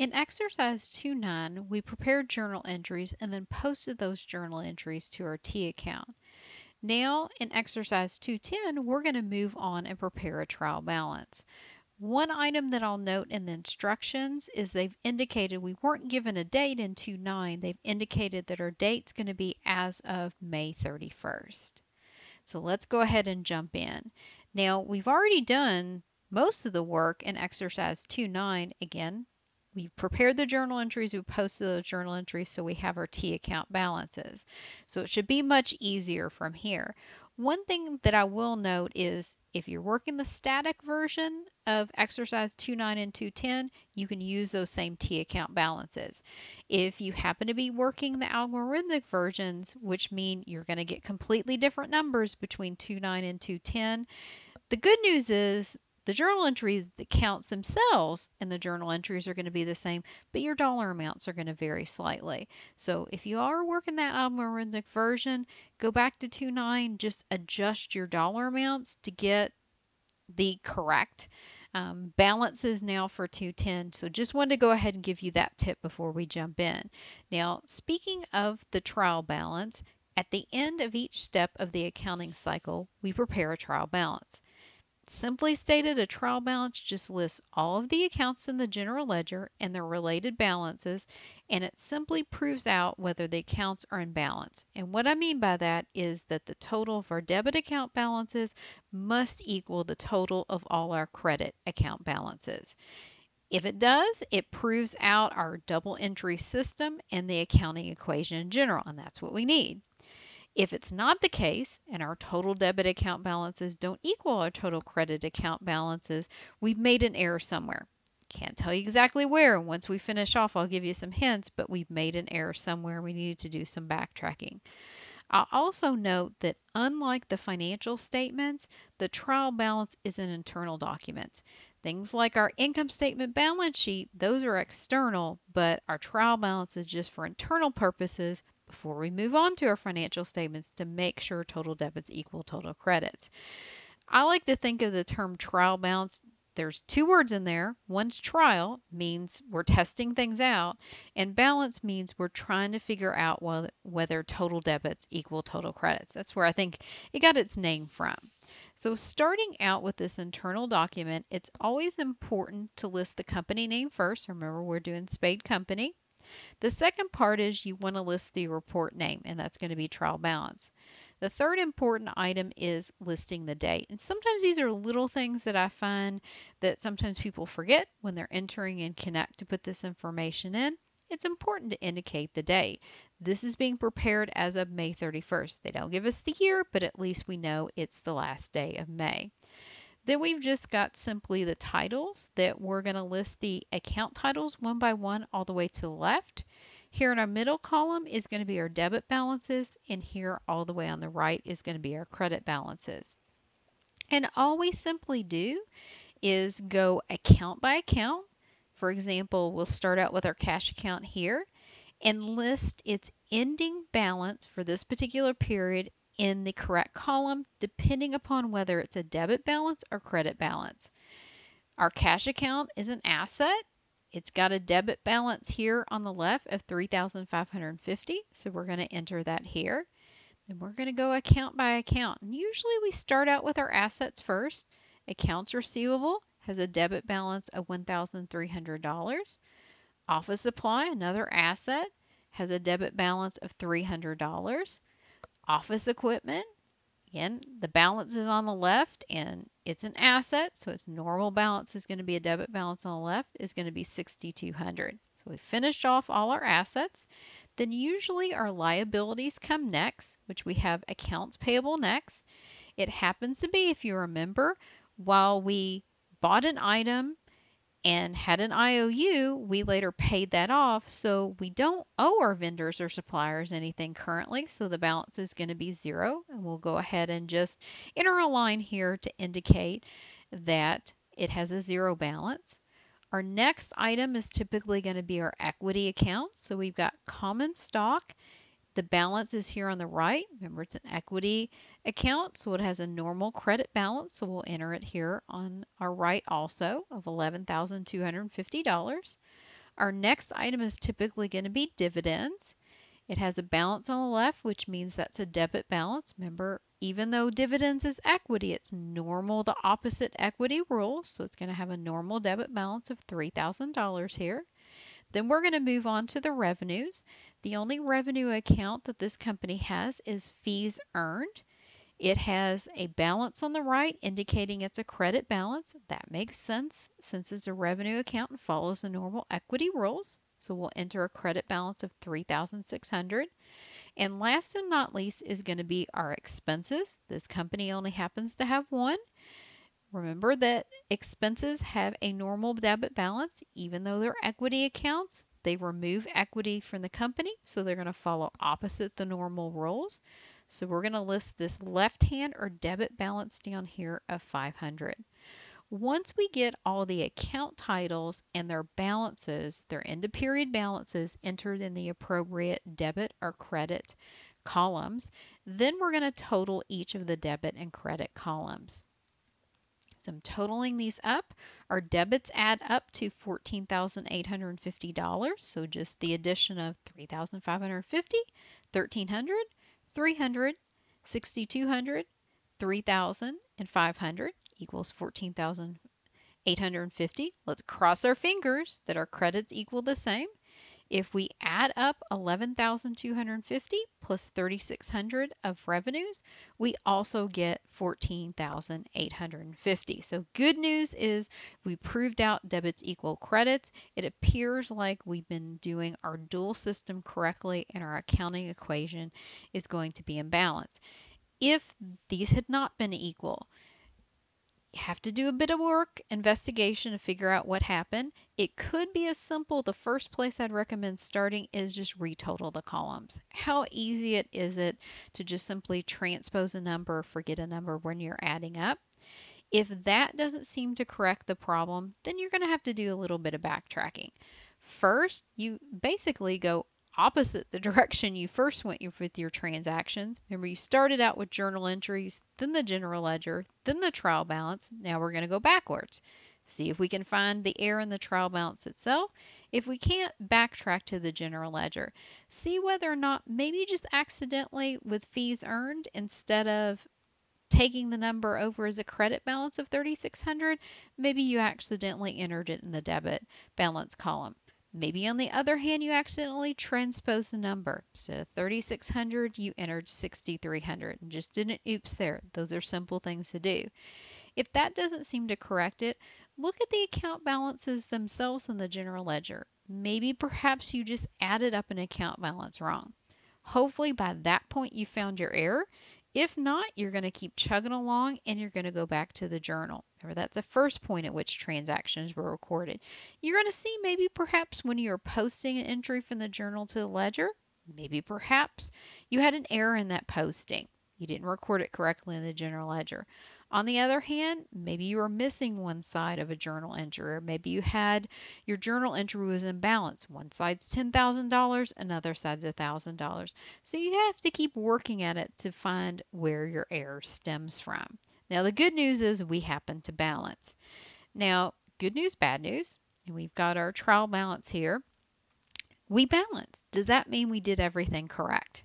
In exercise 2.9, we prepared journal entries and then posted those journal entries to our T account. Now in exercise 2.10, we're going to move on and prepare a trial balance. One item that I'll note in the instructions is they've indicated we weren't given a date in 2.9. They've indicated that our date's going to be as of May 31st. So let's go ahead and jump in. Now we've already done most of the work in exercise 2.9. Again, we prepared the journal entries, we posted those journal entries so we have our T account balances. So it should be much easier from here. One thing that I will note is if you're working the static version of exercise 2.9 and 2.10, you can use those same T account balances. If you happen to be working the algorithmic versions, which mean you're going to get completely different numbers between 2.9 and 2.10, the good news is the journal entries, the counts themselves and the journal entries are going to be the same, but your dollar amounts are going to vary slightly. So if you are working that algorithmic version, go back to 2.9, just adjust your dollar amounts to get the correct um, balances now for 210. So just wanted to go ahead and give you that tip before we jump in. Now, speaking of the trial balance, at the end of each step of the accounting cycle, we prepare a trial balance. Simply stated, a trial balance just lists all of the accounts in the general ledger and their related balances, and it simply proves out whether the accounts are in balance. And what I mean by that is that the total of our debit account balances must equal the total of all our credit account balances. If it does, it proves out our double entry system and the accounting equation in general, and that's what we need. If it's not the case and our total debit account balances don't equal our total credit account balances, we've made an error somewhere. Can't tell you exactly where. Once we finish off, I'll give you some hints, but we've made an error somewhere. We needed to do some backtracking. I'll also note that unlike the financial statements, the trial balance is an internal document. Things like our income statement balance sheet, those are external, but our trial balance is just for internal purposes before we move on to our financial statements to make sure total debits equal total credits. I like to think of the term trial balance. There's two words in there. One's trial means we're testing things out, and balance means we're trying to figure out whether total debits equal total credits. That's where I think it got its name from. So starting out with this internal document, it's always important to list the company name first. Remember, we're doing Spade Company. The second part is you want to list the report name, and that's going to be trial balance. The third important item is listing the date. And sometimes these are little things that I find that sometimes people forget when they're entering in connect to put this information in. It's important to indicate the date. This is being prepared as of May 31st. They don't give us the year, but at least we know it's the last day of May. Then we've just got simply the titles that we're going to list the account titles one by one all the way to the left. Here in our middle column is going to be our debit balances and here all the way on the right is going to be our credit balances. And all we simply do is go account by account. For example, we'll start out with our cash account here and list its ending balance for this particular period in the correct column depending upon whether it's a debit balance or credit balance. Our cash account is an asset. It's got a debit balance here on the left of 3,550. So we're going to enter that here. Then we're going to go account by account. And usually we start out with our assets first. Accounts receivable has a debit balance of $1,300. Office supply, another asset, has a debit balance of $300 office equipment. Again, the balance is on the left and it's an asset, so its normal balance is going to be a debit balance on the left is going to be 6200. So we finished off all our assets. Then usually our liabilities come next, which we have accounts payable next. It happens to be, if you remember, while we bought an item and had an IOU, we later paid that off. So we don't owe our vendors or suppliers anything currently. So the balance is going to be zero. And we'll go ahead and just enter a line here to indicate that it has a zero balance. Our next item is typically going to be our equity account. So we've got common stock the balance is here on the right. Remember, it's an equity account, so it has a normal credit balance. So we'll enter it here on our right also of $11,250. Our next item is typically going to be dividends. It has a balance on the left, which means that's a debit balance. Remember, even though dividends is equity, it's normal, the opposite equity rule. So it's going to have a normal debit balance of $3,000 here. Then we're going to move on to the revenues. The only revenue account that this company has is fees earned. It has a balance on the right indicating it's a credit balance. That makes sense since it's a revenue account and follows the normal equity rules. So we'll enter a credit balance of 3,600. And last and not least is going to be our expenses. This company only happens to have one. Remember that expenses have a normal debit balance, even though they're equity accounts. They remove equity from the company, so they're going to follow opposite the normal rules. So we're going to list this left hand or debit balance down here of 500. Once we get all the account titles and their balances, their end of period balances entered in the appropriate debit or credit columns, then we're going to total each of the debit and credit columns. So I'm totaling these up. Our debits add up to $14,850. So just the addition of 3,550, 1,300, 300, 6,200, 3,000, and 500 equals 14,850. Let's cross our fingers that our credits equal the same. If we add up 11,250 plus 3,600 of revenues, we also get 14,850. So good news is we proved out debits equal credits. It appears like we've been doing our dual system correctly and our accounting equation is going to be in balance. If these had not been equal, have to do a bit of work, investigation to figure out what happened. It could be as simple. The first place I'd recommend starting is just retotal the columns. How easy it is it to just simply transpose a number, forget a number when you're adding up. If that doesn't seem to correct the problem, then you're going to have to do a little bit of backtracking. First, you basically go opposite the direction you first went with your transactions. Remember, you started out with journal entries, then the general ledger, then the trial balance. Now we're going to go backwards. See if we can find the error in the trial balance itself. If we can't, backtrack to the general ledger. See whether or not maybe just accidentally with fees earned instead of taking the number over as a credit balance of 3600 maybe you accidentally entered it in the debit balance column Maybe on the other hand, you accidentally transposed the number. Instead of 3600, you entered 6300 and just did an oops there. Those are simple things to do. If that doesn't seem to correct it, look at the account balances themselves in the general ledger. Maybe perhaps you just added up an account balance wrong. Hopefully by that point you found your error if not, you're going to keep chugging along and you're going to go back to the journal. Remember, that's the first point at which transactions were recorded. You're going to see maybe perhaps when you're posting an entry from the journal to the ledger, maybe perhaps you had an error in that posting. You didn't record it correctly in the general ledger. On the other hand, maybe you were missing one side of a journal entry, or maybe you had your journal entry was in balance. One side's $10,000, another side's $1,000. So you have to keep working at it to find where your error stems from. Now, the good news is we happen to balance. Now, good news, bad news, and we've got our trial balance here. We balance. Does that mean we did everything correct?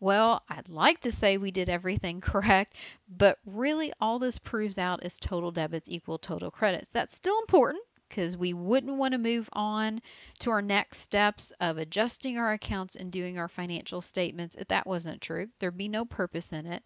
Well, I'd like to say we did everything correct, but really all this proves out is total debits equal total credits. That's still important because we wouldn't want to move on to our next steps of adjusting our accounts and doing our financial statements if that wasn't true. There'd be no purpose in it.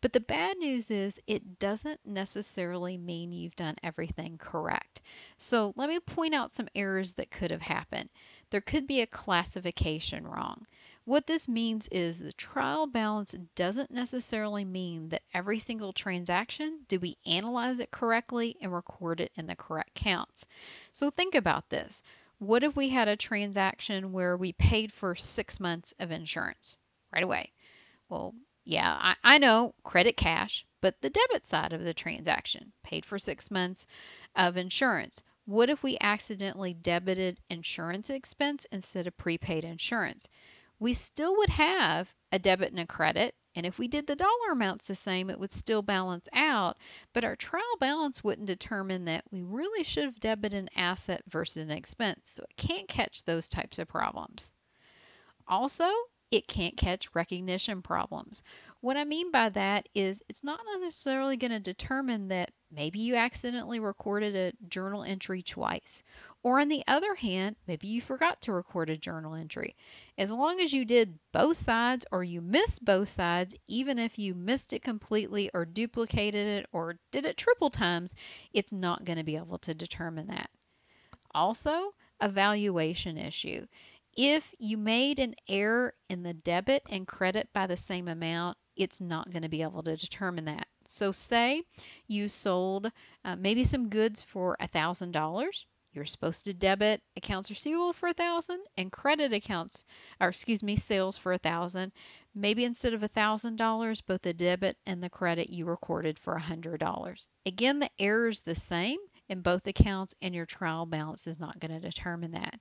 But the bad news is it doesn't necessarily mean you've done everything correct. So let me point out some errors that could have happened. There could be a classification wrong. What this means is the trial balance doesn't necessarily mean that every single transaction did we analyze it correctly and record it in the correct counts. So think about this. What if we had a transaction where we paid for six months of insurance right away? Well, yeah, I, I know credit cash, but the debit side of the transaction paid for six months of insurance. What if we accidentally debited insurance expense instead of prepaid insurance? We still would have a debit and a credit And if we did the dollar amounts the same, it would still balance out, but our trial balance wouldn't determine that we really should have debited an asset versus an expense. So it can't catch those types of problems. Also, it can't catch recognition problems. What I mean by that is it's not necessarily going to determine that maybe you accidentally recorded a journal entry twice. Or on the other hand, maybe you forgot to record a journal entry. As long as you did both sides or you missed both sides, even if you missed it completely or duplicated it or did it triple times, it's not going to be able to determine that. Also, a valuation issue. If you made an error in the debit and credit by the same amount, it's not going to be able to determine that. So say you sold uh, maybe some goods for $1,000. You're supposed to debit accounts receivable for 1000 and credit accounts, or excuse me, sales for 1000 Maybe instead of $1,000, both the debit and the credit you recorded for $100. Again, the error is the same in both accounts and your trial balance is not going to determine that.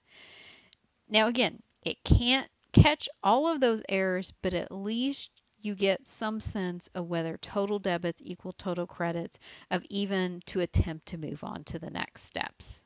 Now again, it can't catch all of those errors, but at least you get some sense of whether total debits equal total credits of even to attempt to move on to the next steps.